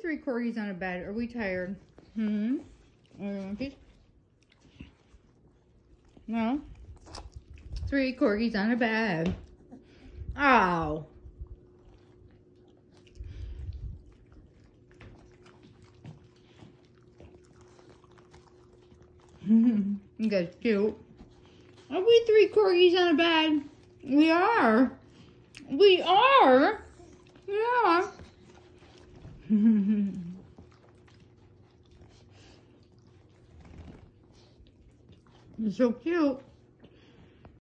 three corgis on a bed? Are we tired? Hmm? Piece? No? Three corgis on a bed. Oh. you guys cute. Are we three corgis on a bed? We are. We are. You're so cute.